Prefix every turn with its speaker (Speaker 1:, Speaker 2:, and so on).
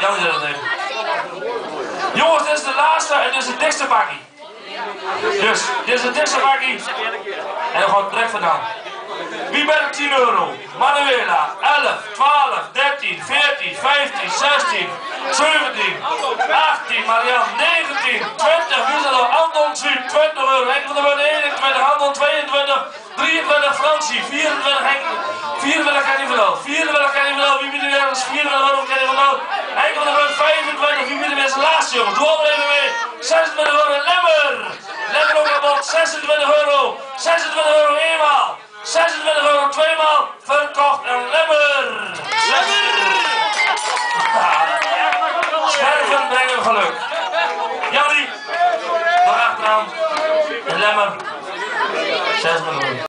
Speaker 1: Ja, het Jongens, dit is de laatste en dit is de dikste bakkie. Dus, dit is de dikste bakkie. En dan gaat direct vandaan. Wie bent 10 euro? Manuela, 11, 12, 13, 14, 15, 16, 17, 18, Marianne, 19, 20, wie is er? Anton, 20 euro. Henk van der Wen, 21, Anton, 22, 23, Fransie, 24, Henk, 24 kan hij wel spieren naar over kunnen vandaan. Hij komt er met 25 mm laatste jongens. Doe allemaal even mee. 26 euro Lemmer. Lemmer ook aan 26 euro. 26 euro eenmaal. 26 euro tweemaal. Verkocht en Lemmer. Lemmer. Scherven brengen geluk. Jannie. Nog achteraan. Lemmer. 26 euro.